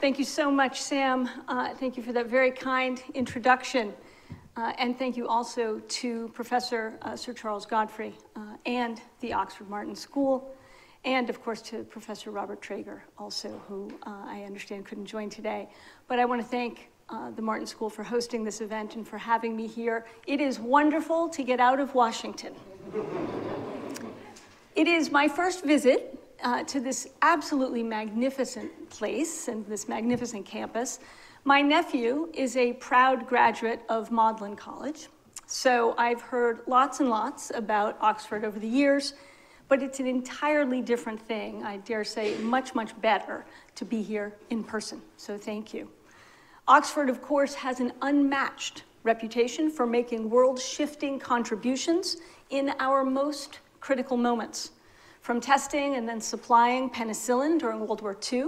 Thank you so much, Sam. Uh, thank you for that very kind introduction. Uh, and thank you also to Professor uh, Sir Charles Godfray uh, and the Oxford Martin School, and of course to Professor Robert Trager, also, who uh, I understand couldn't join today. But I want to thank uh, the Martin School for hosting this event and for having me here. It is wonderful to get out of Washington. It is my first visit uh, to this absolutely magnificent place and this magnificent campus. My nephew is a proud graduate of Magdalen College, so I've heard lots and lots about Oxford over the years, but it's an entirely different thing. I dare say much, much better to be here in person, so thank you. Oxford, of course, has an unmatched reputation for making world-shifting contributions in our most critical moments, from testing and then supplying penicillin during World War II,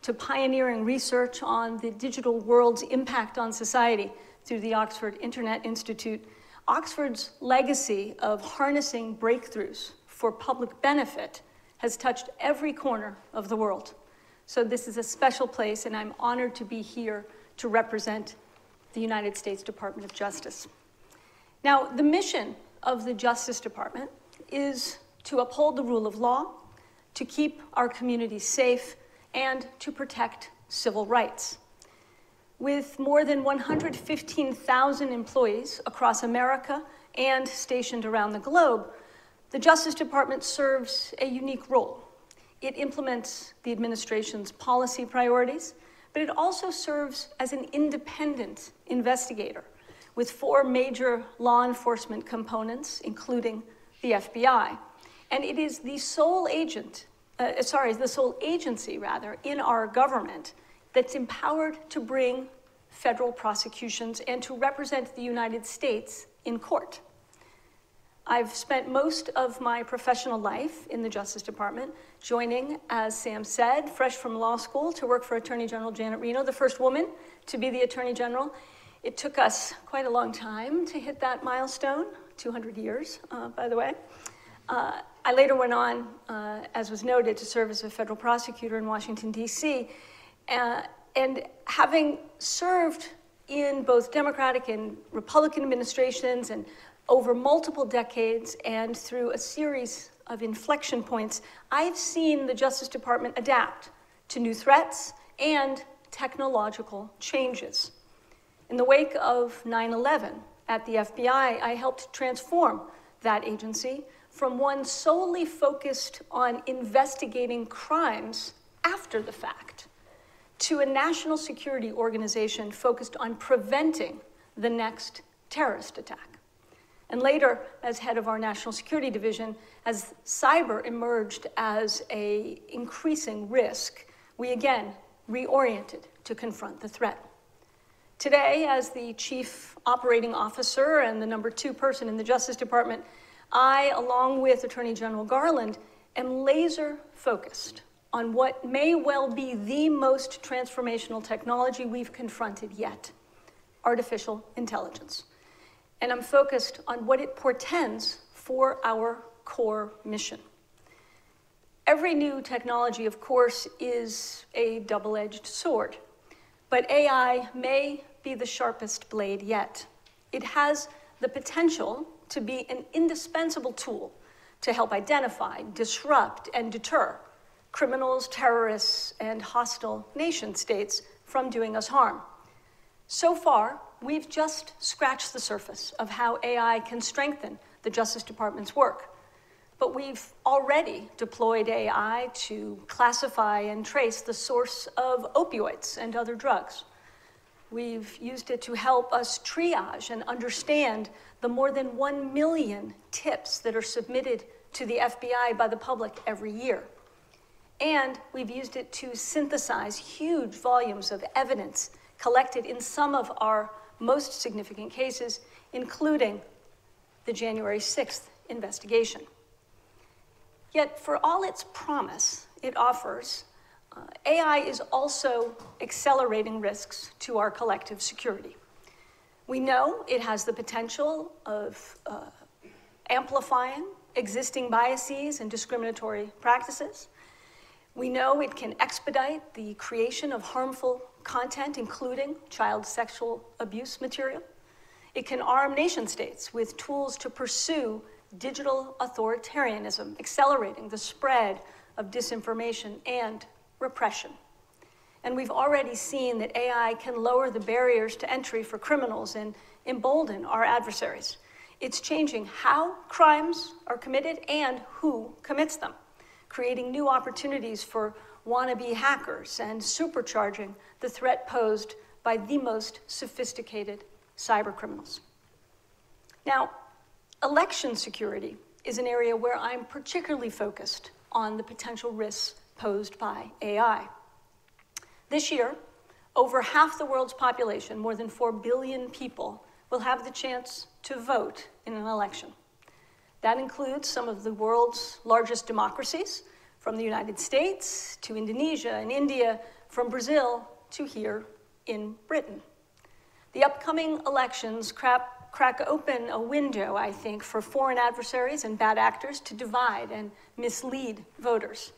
to pioneering research on the digital world's impact on society through the Oxford Internet Institute, Oxford's legacy of harnessing breakthroughs for public benefit has touched every corner of the world. So this is a special place, and I'm honored to be here to represent the United States Department of Justice. Now, the mission of the Justice Department is to uphold the rule of law, to keep our communities safe, and to protect civil rights. With more than 115,000 employees across America and stationed around the globe, the Justice Department serves a unique role. It implements the administration's policy priorities, but it also serves as an independent investigator with four major law enforcement components, including the FBI. And it is the sole agent uh, sorry, the sole agency, rather, in our government that's empowered to bring federal prosecutions and to represent the United States in court. I've spent most of my professional life in the Justice Department, joining, as Sam said, fresh from law school to work for Attorney General Janet Reno, the first woman to be the Attorney General. It took us quite a long time to hit that milestone, 200 years, uh, by the way. Uh, I later went on, uh, as was noted, to serve as a federal prosecutor in Washington, D.C. Uh, and having served in both Democratic and Republican administrations and over multiple decades and through a series of inflection points, I've seen the Justice Department adapt to new threats and technological changes. In the wake of 9 11 at the FBI, I helped transform that agency from one solely focused on investigating crimes after the fact to a national security organization focused on preventing the next terrorist attack. And later, as head of our National Security Division, as cyber emerged as a increasing risk, we again reoriented to confront the threat. Today, as the Chief Operating Officer and the number two person in the Justice Department, I, along with Attorney General Garland, am laser focused on what may well be the most transformational technology we've confronted yet artificial intelligence. And I'm focused on what it portends for our core mission. Every new technology, of course, is a double edged sword, but AI may be the sharpest blade yet. It has the potential to be an indispensable tool to help identify, disrupt, and deter criminals, terrorists, and hostile nation states from doing us harm. So far, we've just scratched the surface of how AI can strengthen the Justice Department's work. But we've already deployed AI to classify and trace the source of opioids and other drugs. We've used it to help us triage and understand the more than 1 million tips that are submitted to the FBI by the public every year. And we've used it to synthesize huge volumes of evidence collected in some of our most significant cases, including the January 6th investigation. Yet, for all its promise it offers, uh, AI is also accelerating risks to our collective security. We know it has the potential of uh, amplifying existing biases and discriminatory practices. We know it can expedite the creation of harmful content, including child sexual abuse material. It can arm nation states with tools to pursue digital authoritarianism, accelerating the spread of disinformation and repression. And we've already seen that AI can lower the barriers to entry for criminals and embolden our adversaries. It's changing how crimes are committed and who commits them, creating new opportunities for wannabe hackers and supercharging the threat posed by the most sophisticated cybercriminals. Now, election security is an area where I'm particularly focused on the potential risks posed by AI. This year, over half the world's population, more than 4 billion people, will have the chance to vote in an election. That includes some of the world's largest democracies, from the United States to Indonesia and India, from Brazil to here in Britain. The upcoming elections crap, crack open a window, I think, for foreign adversaries and bad actors to divide and mislead voters.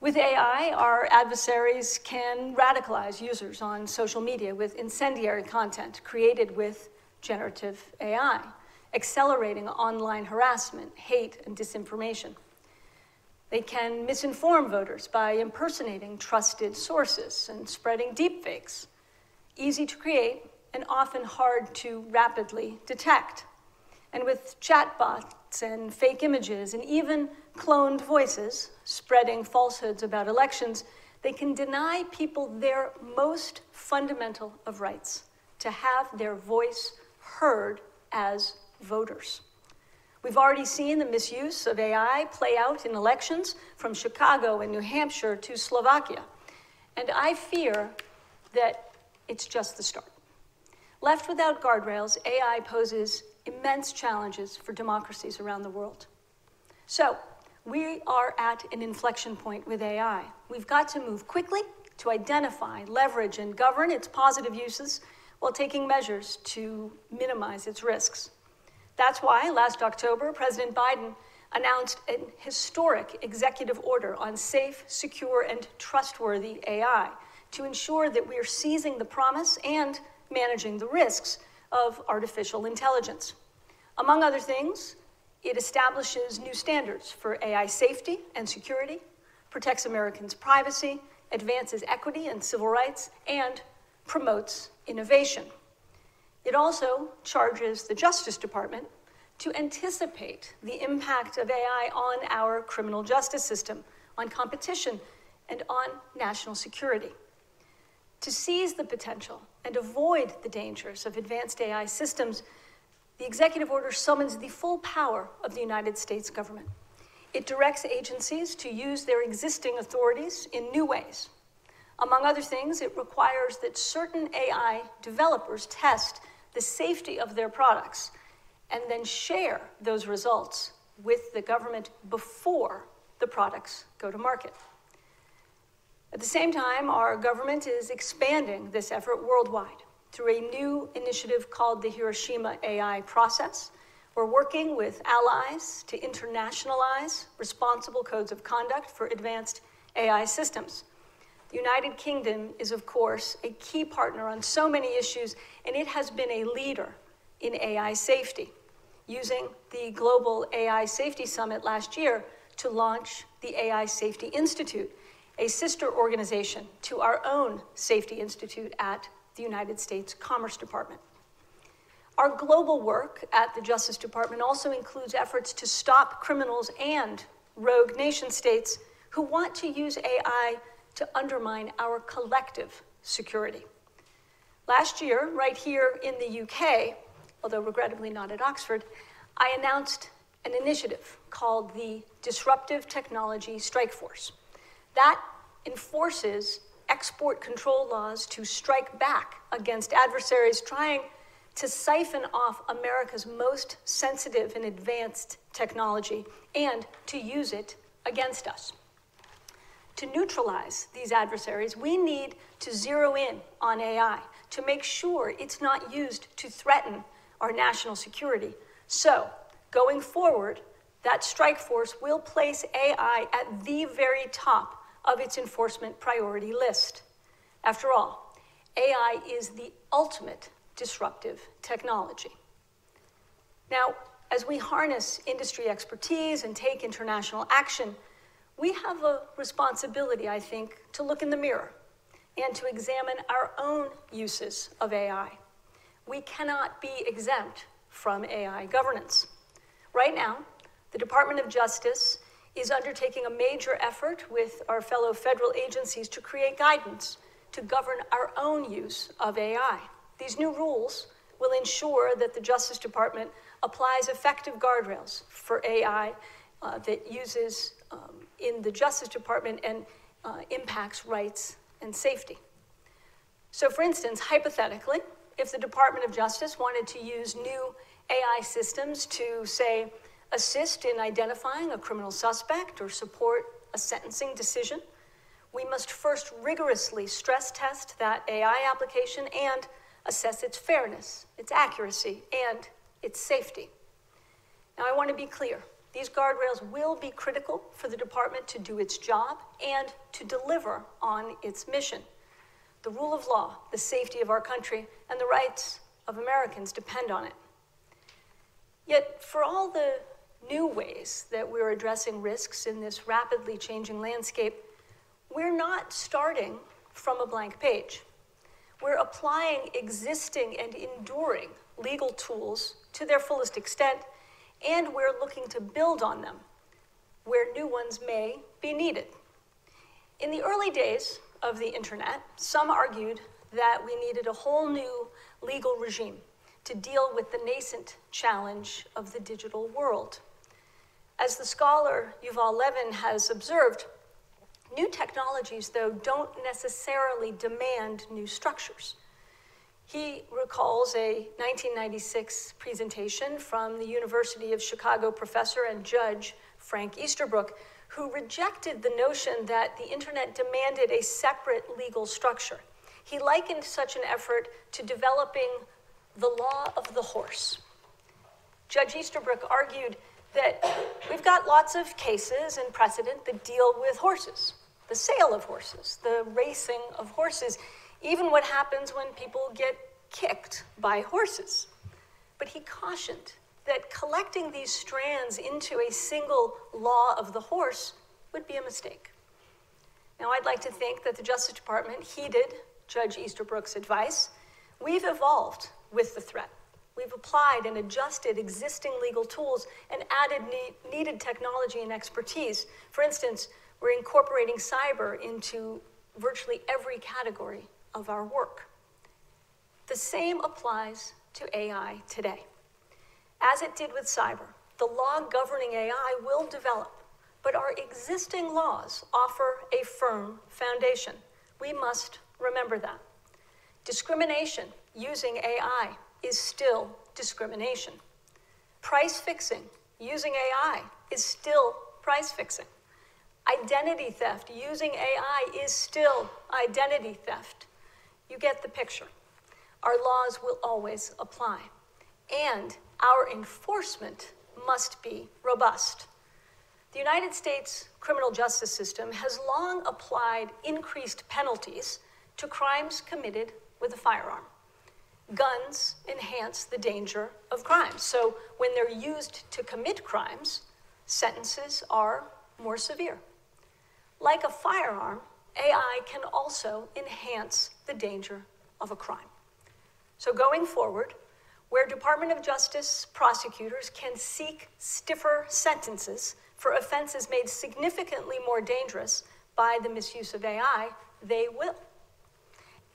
With AI, our adversaries can radicalize users on social media with incendiary content created with generative AI, accelerating online harassment, hate, and disinformation. They can misinform voters by impersonating trusted sources and spreading deepfakes, easy to create and often hard to rapidly detect. And with chatbots and fake images and even cloned voices spreading falsehoods about elections, they can deny people their most fundamental of rights to have their voice heard as voters. We've already seen the misuse of AI play out in elections from Chicago and New Hampshire to Slovakia. And I fear that it's just the start. Left without guardrails, AI poses immense challenges for democracies around the world. So, we are at an inflection point with AI. We've got to move quickly to identify, leverage, and govern its positive uses while taking measures to minimize its risks. That's why last October, President Biden announced an historic executive order on safe, secure, and trustworthy AI to ensure that we are seizing the promise and managing the risks of artificial intelligence. Among other things, it establishes new standards for AI safety and security, protects Americans' privacy, advances equity and civil rights, and promotes innovation. It also charges the Justice Department to anticipate the impact of AI on our criminal justice system, on competition, and on national security. To seize the potential and avoid the dangers of advanced AI systems, the executive order summons the full power of the United States government. It directs agencies to use their existing authorities in new ways. Among other things, it requires that certain AI developers test the safety of their products and then share those results with the government before the products go to market. At the same time, our government is expanding this effort worldwide through a new initiative called the Hiroshima AI Process. We're working with allies to internationalize responsible codes of conduct for advanced AI systems. The United Kingdom is, of course, a key partner on so many issues, and it has been a leader in AI safety, using the Global AI Safety Summit last year to launch the AI Safety Institute, a sister organization to our own Safety Institute at the United States Commerce Department. Our global work at the Justice Department also includes efforts to stop criminals and rogue nation states who want to use AI to undermine our collective security. Last year, right here in the UK, although regrettably not at Oxford, I announced an initiative called the Disruptive Technology Strike Force. That enforces export control laws to strike back against adversaries trying to siphon off America's most sensitive and advanced technology and to use it against us. To neutralize these adversaries, we need to zero in on AI to make sure it's not used to threaten our national security. So, going forward, that strike force will place AI at the very top of its enforcement priority list. After all, AI is the ultimate disruptive technology. Now, as we harness industry expertise and take international action, we have a responsibility, I think, to look in the mirror and to examine our own uses of AI. We cannot be exempt from AI governance. Right now, the Department of Justice is undertaking a major effort with our fellow federal agencies to create guidance to govern our own use of AI. These new rules will ensure that the Justice Department applies effective guardrails for AI uh, that uses um, in the Justice Department and uh, impacts rights and safety. So, for instance, hypothetically, if the Department of Justice wanted to use new AI systems to, say, assist in identifying a criminal suspect or support a sentencing decision, we must first rigorously stress test that AI application and assess its fairness, its accuracy, and its safety. Now, I want to be clear. These guardrails will be critical for the department to do its job and to deliver on its mission. The rule of law, the safety of our country, and the rights of Americans depend on it. Yet, for all the new ways that we're addressing risks in this rapidly changing landscape, we're not starting from a blank page. We're applying existing and enduring legal tools to their fullest extent, and we're looking to build on them where new ones may be needed. In the early days of the internet, some argued that we needed a whole new legal regime to deal with the nascent challenge of the digital world. As the scholar Yuval Levin has observed, new technologies, though, don't necessarily demand new structures. He recalls a 1996 presentation from the University of Chicago professor and judge Frank Easterbrook, who rejected the notion that the internet demanded a separate legal structure. He likened such an effort to developing the law of the horse. Judge Easterbrook argued that we've got lots of cases and precedent that deal with horses, the sale of horses, the racing of horses, even what happens when people get kicked by horses. But he cautioned that collecting these strands into a single law of the horse would be a mistake. Now, I'd like to think that the Justice Department heeded Judge Easterbrook's advice. We've evolved with the threat. We've applied and adjusted existing legal tools and added ne- needed technology and expertise. For instance, we're incorporating cyber into virtually every category of our work. The same applies to AI today. As it did with cyber, the law governing AI will develop, but our existing laws offer a firm foundation. We must remember that. Discrimination using AI is still discrimination. Price fixing using AI is still price fixing. Identity theft using AI is still identity theft. You get the picture. Our laws will always apply, and our enforcement must be robust. The United States criminal justice system has long applied increased penalties to crimes committed with a firearm guns enhance the danger of crimes. So when they're used to commit crimes, sentences are more severe. Like a firearm, AI can also enhance the danger of a crime. So going forward, where Department of Justice prosecutors can seek stiffer sentences for offenses made significantly more dangerous by the misuse of AI, they will.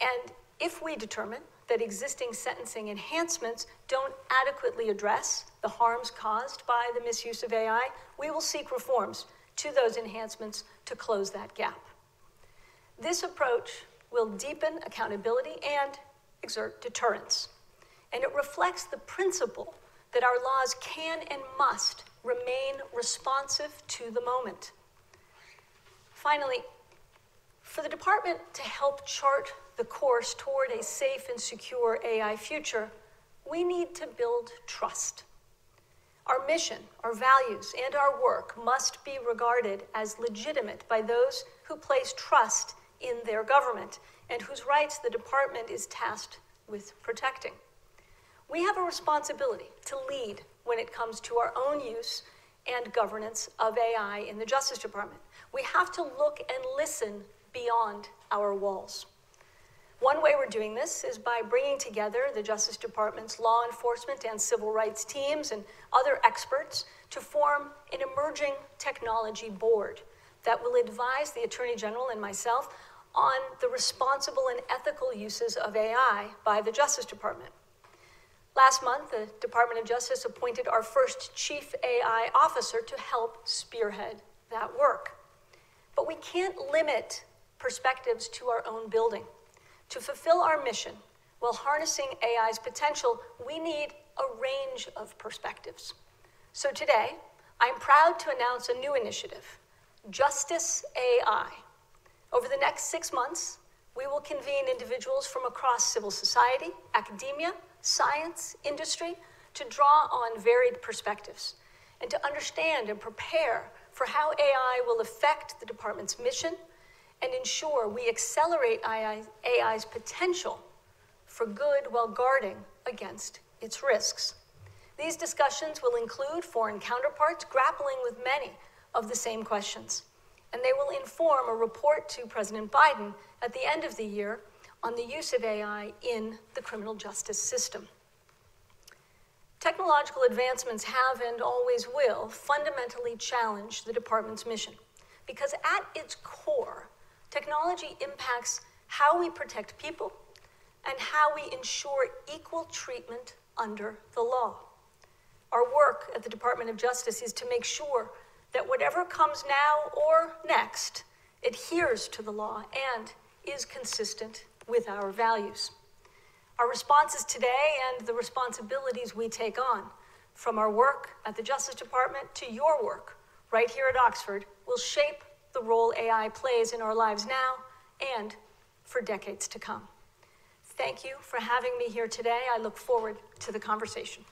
And if we determine that existing sentencing enhancements don't adequately address the harms caused by the misuse of AI, we will seek reforms to those enhancements to close that gap. This approach will deepen accountability and exert deterrence. And it reflects the principle that our laws can and must remain responsive to the moment. Finally, for the department to help chart the course toward a safe and secure AI future, we need to build trust. Our mission, our values, and our work must be regarded as legitimate by those who place trust in their government and whose rights the department is tasked with protecting. We have a responsibility to lead when it comes to our own use and governance of AI in the Justice Department. We have to look and listen beyond our walls. One way we're doing this is by bringing together the Justice Department's law enforcement and civil rights teams and other experts to form an emerging technology board that will advise the Attorney General and myself on the responsible and ethical uses of AI by the Justice Department. Last month, the Department of Justice appointed our first chief AI officer to help spearhead that work. But we can't limit perspectives to our own building. To fulfill our mission while harnessing AI's potential, we need a range of perspectives. So today, I'm proud to announce a new initiative, Justice AI. Over the next six months, we will convene individuals from across civil society, academia, science, industry, to draw on varied perspectives and to understand and prepare for how AI will affect the department's mission and ensure we accelerate AI's potential for good while guarding against its risks. These discussions will include foreign counterparts grappling with many of the same questions, and they will inform a report to President Biden at the end of the year on the use of AI in the criminal justice system. Technological advancements have and always will fundamentally challenge the department's mission because at its core, technology impacts how we protect people and how we ensure equal treatment under the law. Our work at the Department of Justice is to make sure that whatever comes now or next adheres to the law and is consistent with our values. Our responses today and the responsibilities we take on, from our work at the Justice Department to your work right here at Oxford, will shape the role AI plays in our lives now and for decades to come. Thank you for having me here today. I look forward to the conversation.